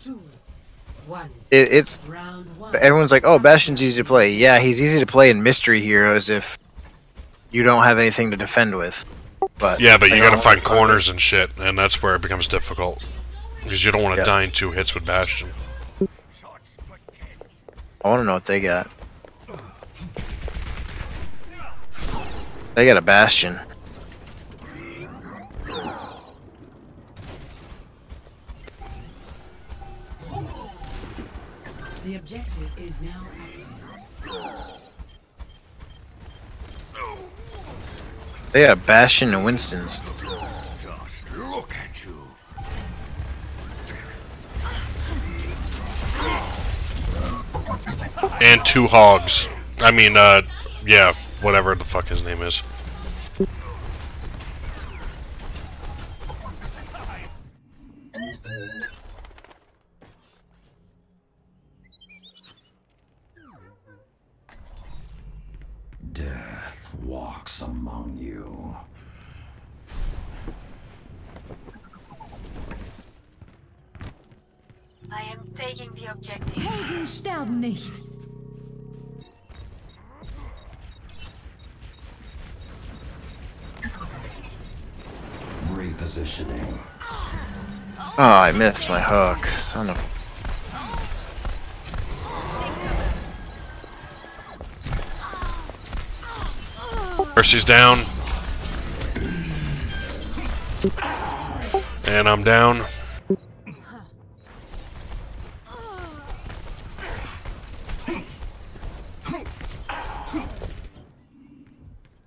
two, one. It, it's one. everyone's like, oh, Bastion's easy to play. Yeah, he's easy to play in Mystery Heroes if you don't have anything to defend with. But Yeah, but you gotta find corners and shit, and that's where it becomes difficult. Because you don't want to Yeah. die in two hits with Bastion. I want to know what they got. They got a Bastion. The objective is now active. They got a Bastion and Winston's. Just look at you. And two hogs. I mean, uh, yeah, whatever the fuck his name is. Walks among you. I am taking the objective. Helden sterben nicht. Repositioning. Oh, I missed my hook. Son of. Mercy's down. And I'm down.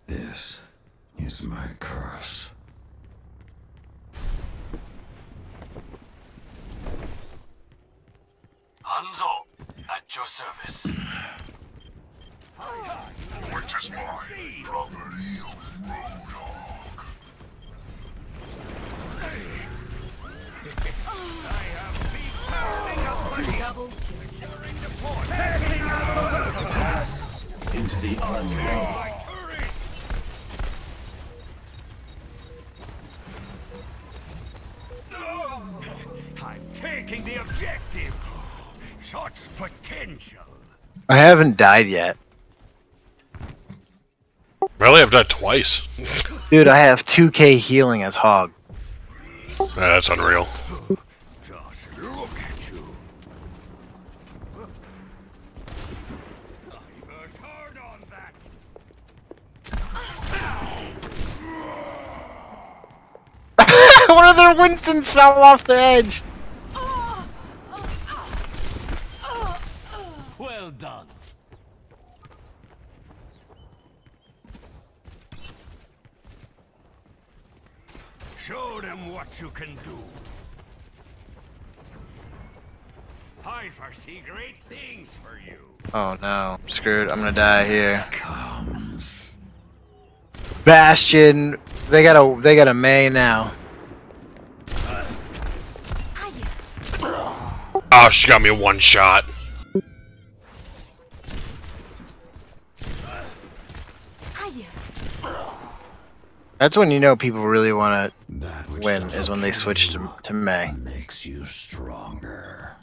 This is my curse. Hanzo, at your service. Which is mine, property of Roadhog. Pass into the unknown. I'm taking the objective. Shots potential. I haven't died yet, Really, I've died twice. dude. I have 2k healing as Hog. Yeah, that's unreal. Just look at you. I worked hard on that. One of their Winstons fell off the edge. Well done. Show them what you can do. I foresee great things for you. Oh no, I'm screwed. I'm gonna die here. Comes. Bastion. They got a they got a Mei now. Oh, she got me a one shot. That's when you know people really want to win is when they switch to you to Mei. makes you stronger.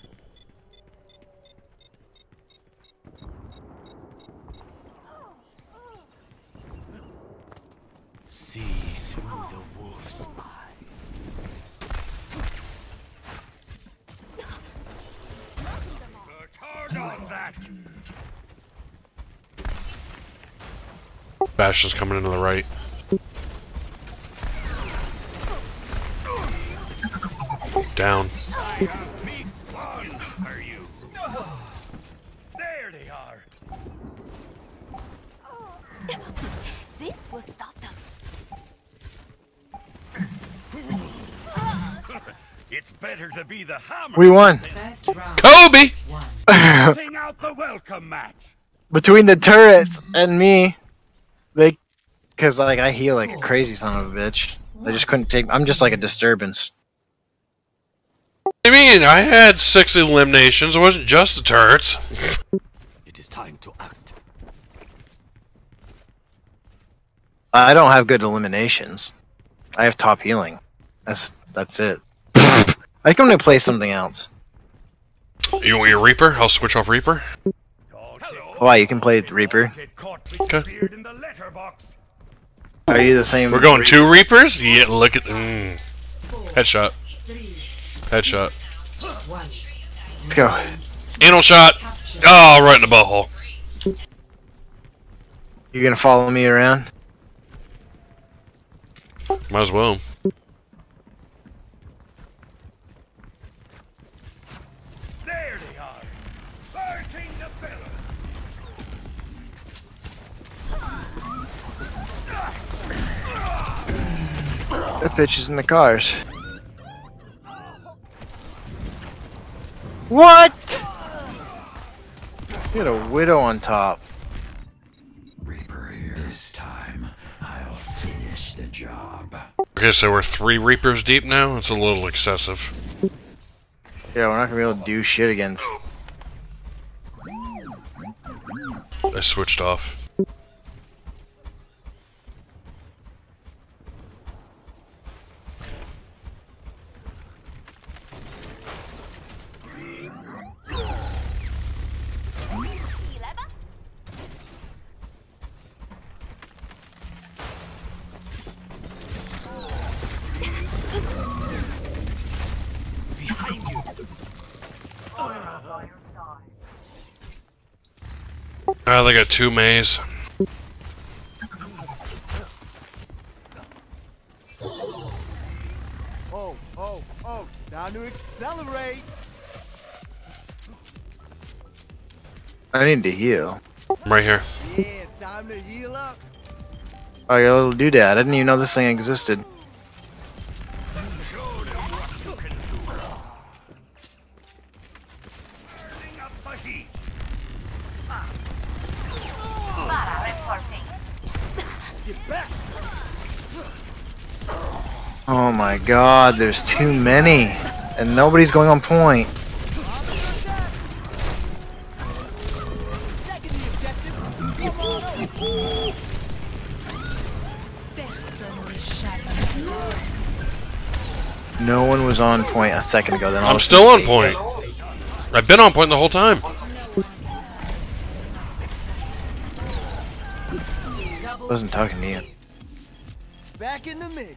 See through the wolf's eye. Worked hard on that. Bastion's coming into the right. Down. I have big plans for you. There they are. This will stop them. It's better to be the hammer. We won. First round. Kobe! Out the welcome match. Between the turrets and me, they, cause like I heal like a crazy son of a bitch. They just couldn't take. I'm just like a disturbance. I mean, I had six eliminations. It wasn't just the turrets. It is time to act. I don't have good eliminations. I have top healing. That's that's it. I come to play something else. You want your Reaper? I'll switch off Reaper. Why you can play Reaper? Get caught with Okay. your beard in the letterbox. Are you the same? We're going two Reapers? Yeah, look at mm. Headshot. Three, Headshot. Let's go. Anal shot. Oh, right in the butthole. You gonna follow me around? Might as well. There they are. Bursting the billows. That bitch is in the cars. What? You got a widow on top. Reaper here. This time, I'll finish the job. Okay, so we're three Reapers deep now? It's a little excessive. Yeah, we're not gonna be able to do shit against. I switched off. Ah, they got two Meis. Oh, oh, oh, time to accelerate. I need to heal. I'm right here. Yeah, time to heal up. Oh, I got a little doodad. I didn't even know this thing existed. Show my god, there's too many. And nobody's going on point. Taking the objective. Come on up. No one was on point a second ago. Then I'm still on point. I've been on point the whole time. sudden- wasn't talking to you. Back in the mix.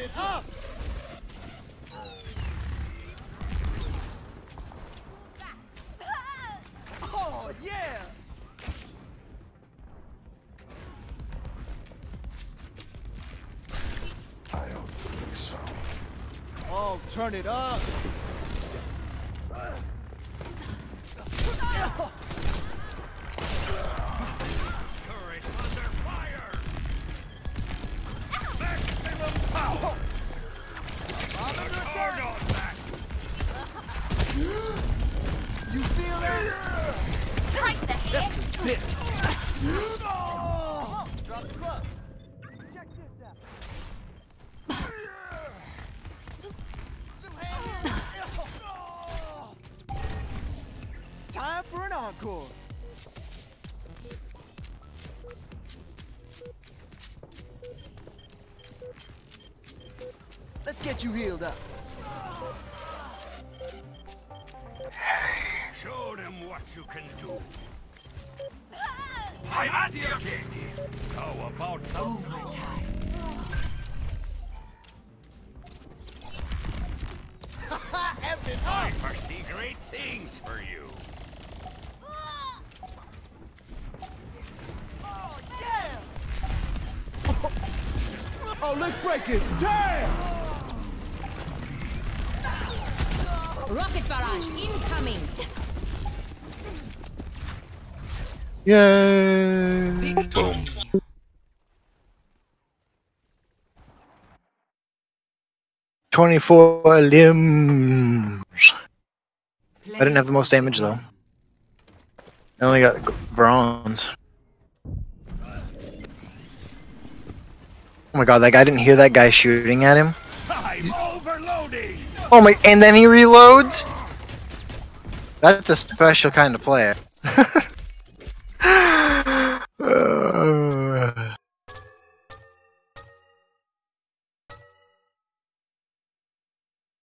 it up. Oh yeah. I don't think so. Oh, turn it up. Head. Oh, drop the glove. Check this out. Little hand here. Time for an encore. Let's get you healed up. Show them what you can do. I'm at the objective. How about some. F it I foresee great things for you. Oh. Oh, let's break it. Damn. Rocket barrage incoming. Yay! Boom. 24 limbs. I didn't have the most damage though. I only got bronze. Oh my god, that guy didn't hear that guy shooting at him. I'm overloading. Oh my, and then he reloads? That's a special kind of player.